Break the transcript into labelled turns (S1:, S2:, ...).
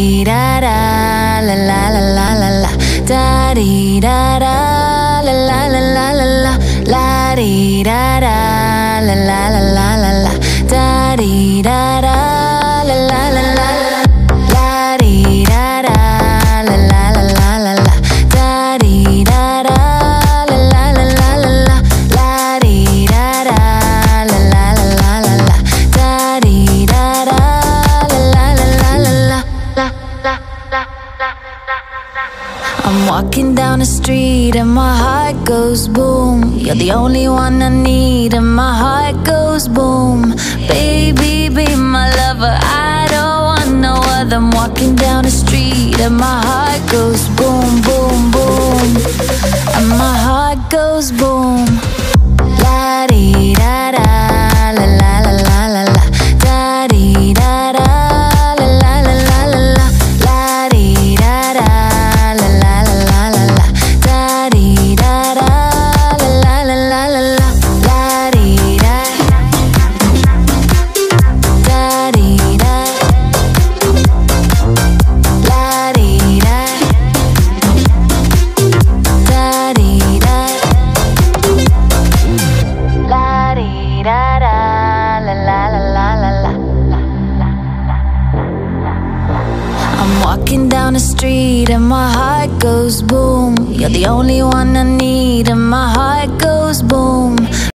S1: dee da da la la la la la la da dee da da la la la la la la la dee da da la la la la la la da dee da da I'm walking down the street and my heart goes boom. You're the only one I need and my heart goes boom. Baby, be my lover. I don't want no other. I'm walking down the street and my heart goes boom, boom, boom. And my heart goes boom. Walking down the street and my heart goes boom. You're the only one I need and my heart goes boom.